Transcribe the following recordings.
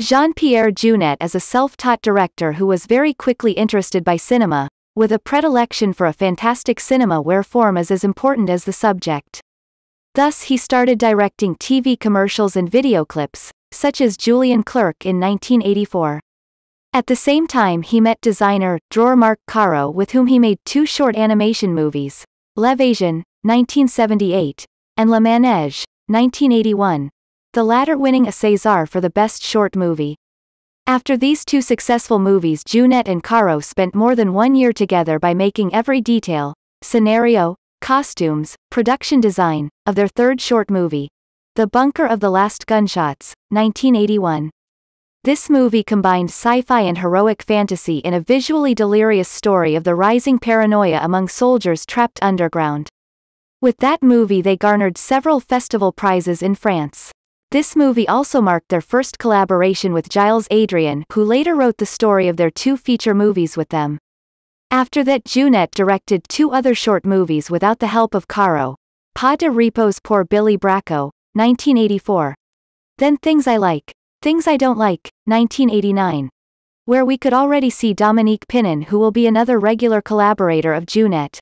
Jean-Pierre Jeunet is a self-taught director who was very quickly interested by cinema, with a predilection for a fantastic cinema where form is as important as the subject. Thus he started directing TV commercials and video clips, such as Julien Clerc in 1984. At the same time he met designer, drawer Marc Caro with whom he made two short animation movies, L'Evasion, 1978, and Le Manège, 1981, the latter winning a César for the best short movie. After these two successful movies Jeunet and Caro spent more than one year together by making every detail, scenario, costumes, production design, of their third short movie. The Bunker of the Last Gunshots, 1981. This movie combined sci-fi and heroic fantasy in a visually delirious story of the rising paranoia among soldiers trapped underground. With that movie they garnered several festival prizes in France. This movie also marked their first collaboration with Gilles Adrien who later wrote the story of their two feature movies with them. After that Jeunet directed two other short movies without the help of Caro. Pas de repos pour Billy Bracco, 1984. Then Things I Like, Things I Don't Like, 1989. Where we could already see Dominique Pinon who will be another regular collaborator of Jeunet.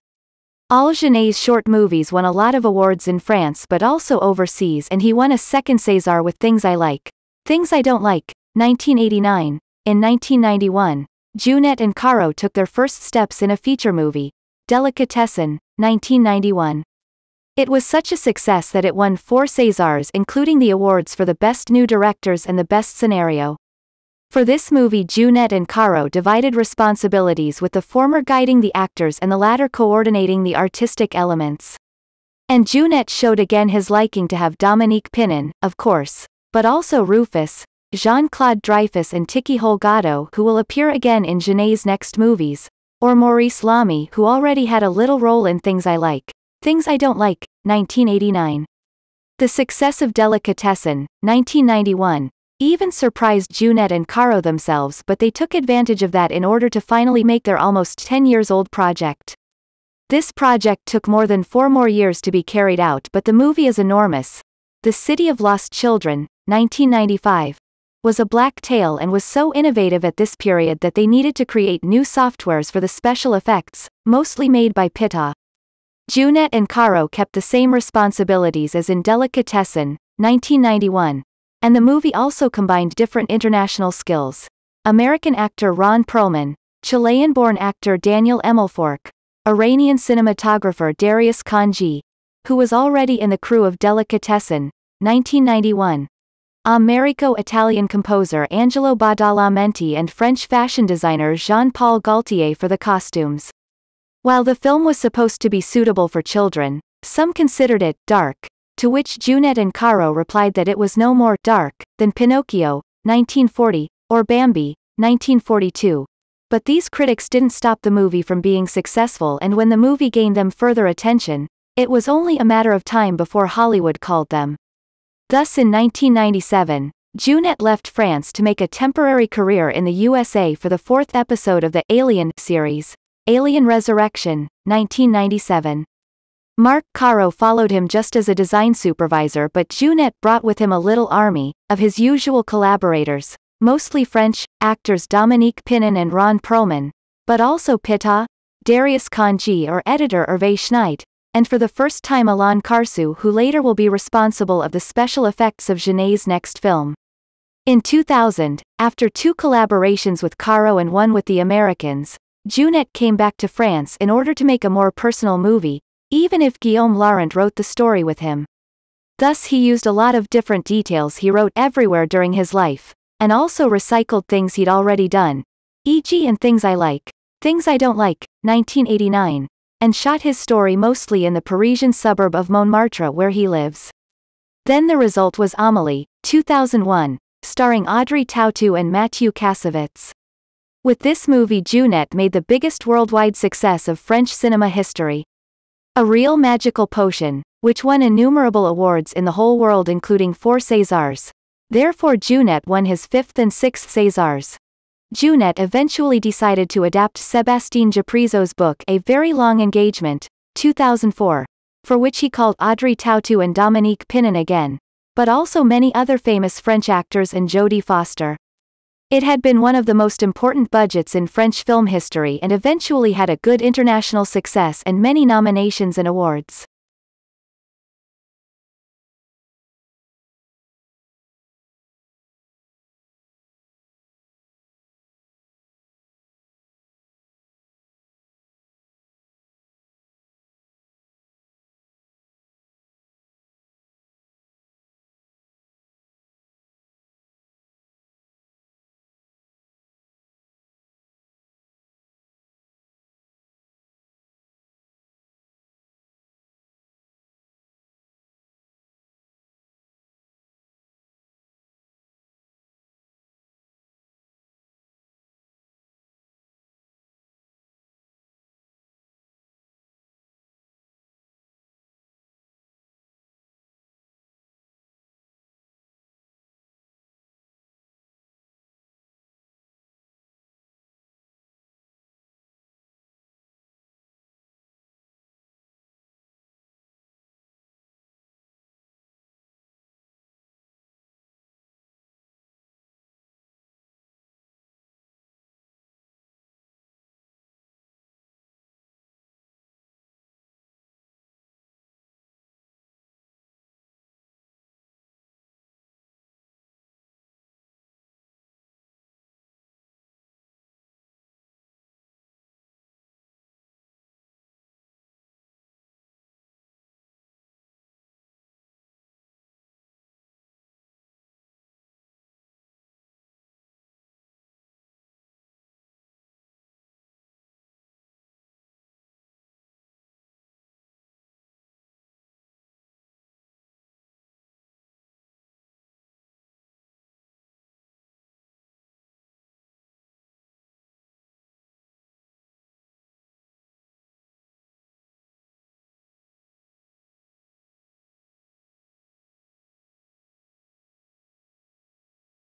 All Jeunet's short movies won a lot of awards in France but also overseas and he won a second César with Things I Like. Things I Don't Like, 1989. In 1991, Jeunet and Caro took their first steps in a feature movie, Delicatessen, 1991. It was such a success that it won four Césars including the awards for the Best New Directors and the Best Scenario. For this movie Jeunet and Caro divided responsibilities with the former guiding the actors and the latter coordinating the artistic elements. And Jeunet showed again his liking to have Dominique Pinon, of course, but also Rufus, Jean-Claude Dreyfus and Ticky Holgado who will appear again in Jeunet's next movies, or Maurice Lamy who already had a little role in Things I Like, Things I Don't Like, 1989. The success of Delicatessen, 1991, even surprised Jeunet and Caro themselves but they took advantage of that in order to finally make their almost 10 years old project. This project took more than four more years to be carried out but the movie is enormous. The City of Lost Children, 1995, was a black tale and was so innovative at this period that they needed to create new softwares for the special effects, mostly made by Pita. Jeunet and Caro kept the same responsibilities as in Delicatessen, 1991, and the movie also combined different international skills. American actor Ron Perlman, Chilean-born actor Daniel Emilfork, Iranian cinematographer Darius Khondji, who was already in the crew of Delicatessen, 1991. Americo-Italian composer Angelo Badalamenti and French fashion designer Jean-Paul Gaultier for the costumes. While the film was supposed to be suitable for children, some considered it dark, to which Jeunet and Caro replied that it was no more dark than Pinocchio, 1940, or Bambi, 1942. But these critics didn't stop the movie from being successful and when the movie gained them further attention, it was only a matter of time before Hollywood called them. Thus in 1997, Jeunet left France to make a temporary career in the USA for the fourth episode of the Alien series, Alien Resurrection, 1997. Marc Caro followed him just as a design supervisor but Jeunet brought with him a little army, of his usual collaborators, mostly French, actors Dominique Pinon and Ron Perlman, but also Pita, Darius Khondji or editor Hervé Schneid, and for the first time Alain Carsoux who later will be responsible of the special effects of Jeunet's next film. In 2000, after two collaborations with Caro and one with the Americans, Jeunet came back to France in order to make a more personal movie, even if Guillaume Laurent wrote the story with him. Thus he used a lot of different details he wrote everywhere during his life, and also recycled things he'd already done, e.g. in Things I Like, Things I Don't Like, 1989, and shot his story mostly in the Parisian suburb of Montmartre where he lives. Then the result was Amélie, 2001, starring Audrey Tautou and Mathieu Kassovitz. With this movie Jeunet made the biggest worldwide success of French cinema history, a Real Magical Potion, which won innumerable awards in the whole world including four Césars. Therefore Jeunet won his fifth and sixth Césars. Jeunet eventually decided to adapt Sébastien Japrisot's book A Very Long Engagement, 2004, for which he called Audrey Tautou and Dominique Pinon again, but also many other famous French actors and Jodie Foster. It had been one of the most important budgets in French film history and eventually had a good international success and many nominations and awards.